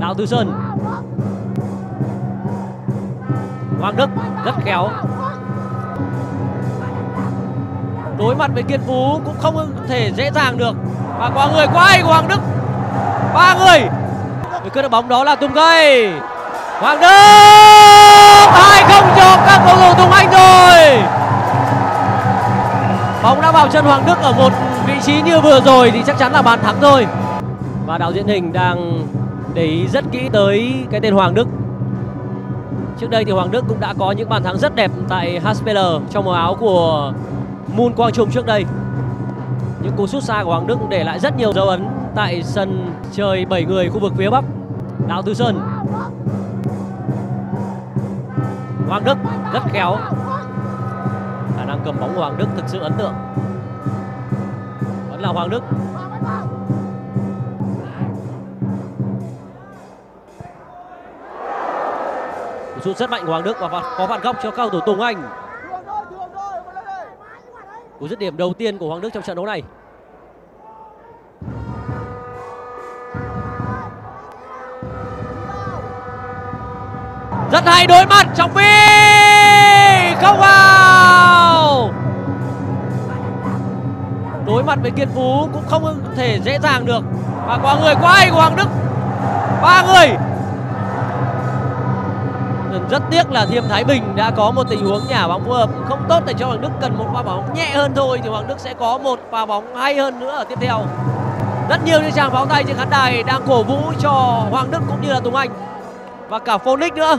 Đào Tư Sơn. Hoàng Đức, rất khéo. Đối mặt với Kiên Phú cũng không thể dễ dàng được. Và qua người quá hay của Hoàng Đức. Ba người. Người cướp được bóng đó là Tùng Cây Hoàng Đức! hai không cho các cầu thủ Tùng Anh rồi. Bóng đã vào chân Hoàng Đức ở một vị trí như vừa rồi thì chắc chắn là bàn thắng thôi và đạo diễn hình đang để ý rất kỹ tới cái tên Hoàng Đức Trước đây thì Hoàng Đức cũng đã có những bàn thắng rất đẹp tại HPL trong màu áo của Moon Quang Trung trước đây. Những cú sút xa của Hoàng Đức để lại rất nhiều dấu ấn tại sân chơi 7 người khu vực phía Bắc. Đào Tư Sơn. Hoàng Đức rất khéo. Khả năng cầm bóng của Hoàng Đức thực sự ấn tượng. Vẫn là Hoàng Đức. Sút rất mạnh của Hoàng Đức và có phạt góc cho cầu thủ Tùng Anh. Cú dứt điểm đầu tiên của Hoàng Đức trong trận đấu này. Rất hay, đối mặt, Trọng vi không vào. Đối mặt với Kiên Phú cũng không thể dễ dàng được và qua người quá hay của Hoàng Đức. Ba người rất tiếc là Thiêm Thái Bình đã có một tình huống nhả bóng phù hợp không tốt để cho Hoàng Đức cần một pha bóng nhẹ hơn thôi, thì Hoàng Đức sẽ có một pha bóng hay hơn nữa ở tiếp theo. Rất nhiều những chàng pháo tay trên khán đài đang cổ vũ cho Hoàng Đức cũng như là Tùng Anh và cả Phonic nữa.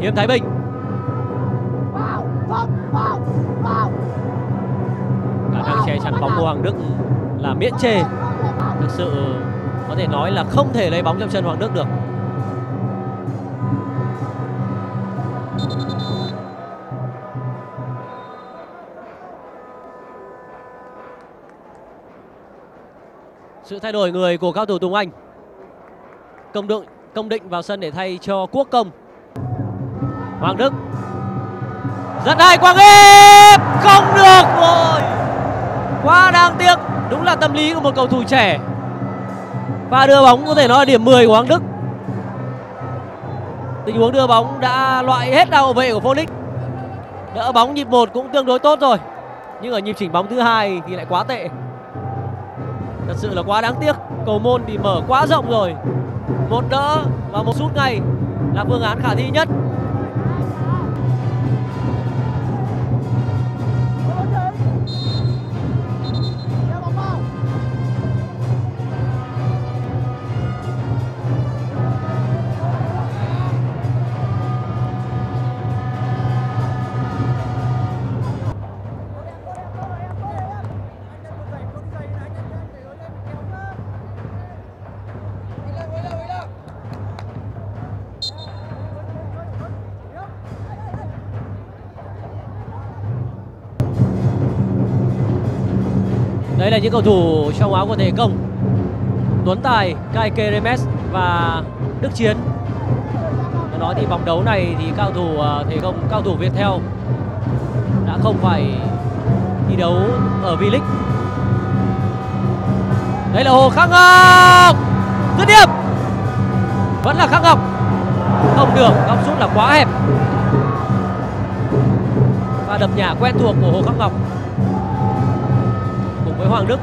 Thiêm Thái Bình khả năng che chắn bóng của Hoàng Đức là miễn chê thực sự có thể nói là không thể lấy bóng trong chân Hoàng Đức được. Sự thay đổi người của cao thủ Tùng Anh. Công định công định vào sân để thay cho Quốc Công. Hoàng Đức. Rất hay Quang Hiệp, không được rồi. Quá đáng tiếc, đúng là tâm lý của một cầu thủ trẻ và đưa bóng, có thể nói là điểm 10 của Hoàng Đức. Tình huống đưa bóng đã loại hết hậu vệ của Phoenix. Đỡ bóng nhịp 1 cũng tương đối tốt rồi. Nhưng ở nhịp chỉnh bóng thứ hai thì lại quá tệ. Thật sự là quá đáng tiếc. Cầu môn thì mở quá rộng rồi. Một đỡ và một sút ngay là phương án khả thi nhất. Đấy là những cầu thủ trong áo của Thể Công. Tuấn Tài, Kai Keremes và Đức Chiến. Nói nói thì vòng đấu này thì cao thủ à, Thể Công, cao thủ Viettel đã không phải thi đấu ở V-League. Đây là Hồ Khắc Ngọc! Dứt điểm! Vẫn là Khắc Ngọc. Không được, góc sút là quá hẹp. Và đập nhả quen thuộc của Hồ Khắc Ngọc với Hoàng Đức.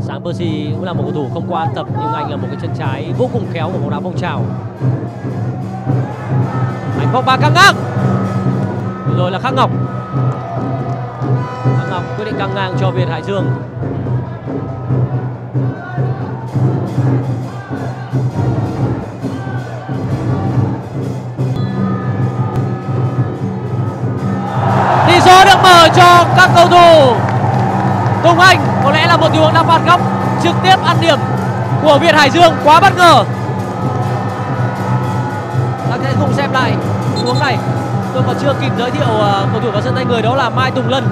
Sáng Percy cũng là một cầu thủ không qua tập, nhưng anh là một cái chân trái vô cùng khéo của bóng đá phong trào. Anh Pogba căng ngang. Rồi là Khắc Ngọc. Khắc Ngọc quyết định căng ngang cho Việt Hải Dương. Cho các cầu thủ. Tùng Anh có lẽ là một tình huống đá phạt góc trực tiếp ăn điểm của Việt Hải Dương, quá bất ngờ. Ta sẽ cùng xem lại tình huống này. Tôi còn chưa kịp giới thiệu ờ, cầu thủ vào sân tay người đó là Mai Tùng Lân.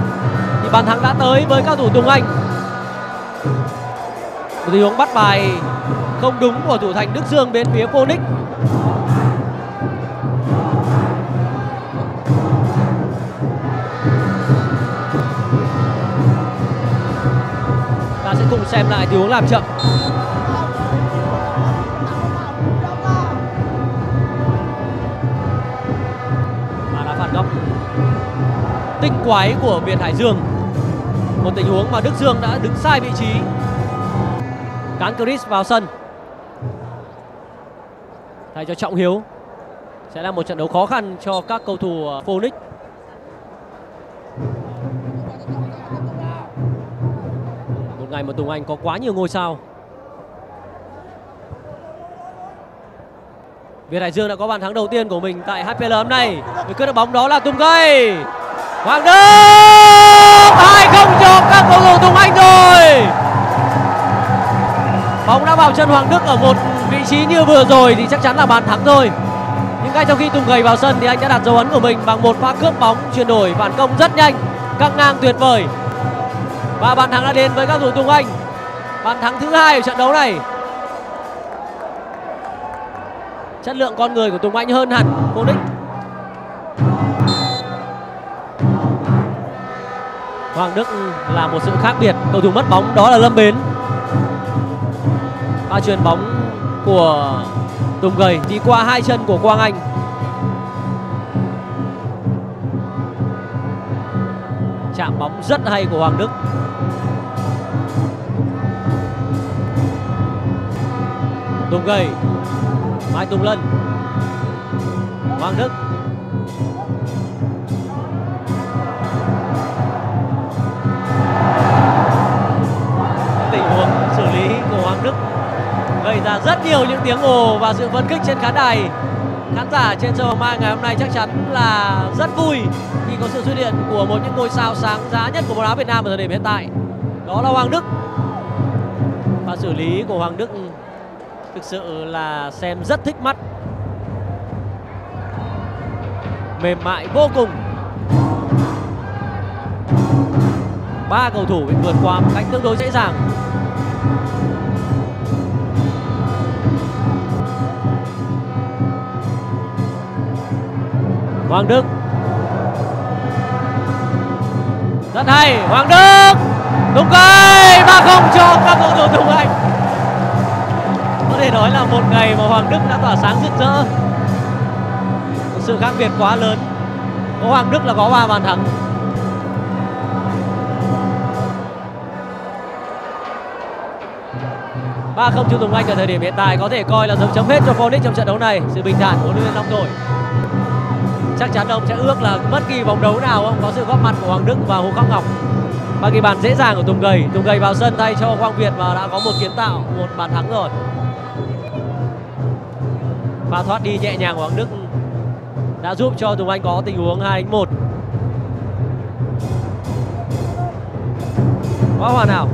Thì bàn thắng đã tới với cao thủ Tùng Anh. Một tình huống bắt bài không đúng của thủ thành Đức Dương bên phía Phoenix. Cùng xem lại tình huống làm chậm. Và đá phạt góc tinh quái của Việt Hải Dương. Một tình huống mà Đức Dương đã đứng sai vị trí. Cán Chris vào sân. Thay cho Trọng Hiếu. Sẽ là một trận đấu khó khăn cho các cầu thủ Phoenix. Ngày mà Tùng Anh có quá nhiều ngôi sao. Việt Hải Dương đã có bàn thắng đầu tiên của mình tại HPL hôm nay. Người cướp được bóng đó là Tùng Gây. Hoàng Đức hai không cho các cầu thủ Tùng Anh rồi. Bóng đã vào chân Hoàng Đức ở một vị trí như vừa rồi thì chắc chắn là bàn thắng thôi. Nhưng ngay trong khi Tùng Gầy vào sân thì anh đã đặt dấu ấn của mình bằng một pha cướp bóng chuyển đổi phản công rất nhanh, căng ngang tuyệt vời. Và bàn thắng đã đến với các thủ Tùng Anh. Bàn thắng thứ hai ở trận đấu này. Chất lượng con người của Tùng Anh hơn hẳn Phoenix. Hoàng Đức là một sự khác biệt cầu thủ mất bóng, đó là Lâm Bến pha truyền bóng của Tùng Gầy đi qua hai chân của Quang Anh chạm bóng rất hay của Hoàng Đức Tùng Gầy, Mai Tùng Lân, Hoàng Đức. Tình huống xử lý của Hoàng Đức gây ra rất nhiều những tiếng ồ và sự phấn khích trên khán đài. Khán giả trên sân Hoàng Mai ngày hôm nay chắc chắn là rất vui khi có sự xuất hiện của một những ngôi sao sáng giá nhất của bóng đá Việt Nam ở thời điểm hiện tại. Đó là Hoàng Đức. Và xử lý của Hoàng Đức thực sự là xem rất thích mắt. Mềm mại vô cùng. Ba cầu thủ bị vượt qua một cách tương đối dễ dàng. Hoàng Đức. Rất hay, Hoàng Đức. Đúng cây, ba không cho các cầu thủ Tùng Anh thể nói là một ngày mà Hoàng Đức đã tỏa sáng rực rỡ. Một sự khác biệt quá lớn. Có Hoàng Đức là có ba bàn thắng. Ba không chu Tùng Anh ở thời điểm hiện tại có thể coi là dấu chấm hết cho Phoenix trong trận đấu này. Sự bình thản của huấn luyện viên Long Thổi chắc chắn ông sẽ ước là bất kỳ vòng đấu nào ông có sự góp mặt của Hoàng Đức và Hồ Khắc Ngọc. Và ghi bàn dễ dàng của Tùng Gầy. Tùng Gầy vào sân thay cho Quang Việt và đã có một kiến tạo, một bàn thắng rồi pha thoát đi nhẹ nhàng của Hoàng Đức đã giúp cho Tùng Anh có tình huống 2 đánh 1 quá hoàn hảo.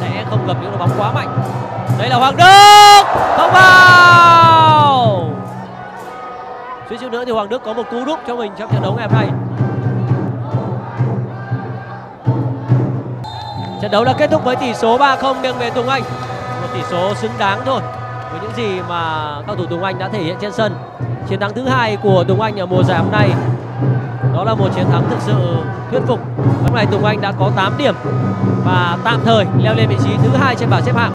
Sẽ không gặp những đội bóng quá mạnh. Đây là Hoàng Đức! Không vào! Suýt chút nữa thì Hoàng Đức có một cú đúp cho mình trong trận đấu ngày hôm nay. Trận đấu đã kết thúc với tỷ số 3-0 nghiêng về Tùng Anh. Một tỷ số xứng đáng thôi với những gì mà các thủ Tùng Anh đã thể hiện trên sân. Chiến thắng thứ hai của Tùng Anh ở mùa giải hôm nay, đó là một chiến thắng thực sự thuyết phục. Hôm nay Tùng Anh đã có 8 điểm và tạm thời leo lên vị trí thứ hai trên bảng xếp hạng.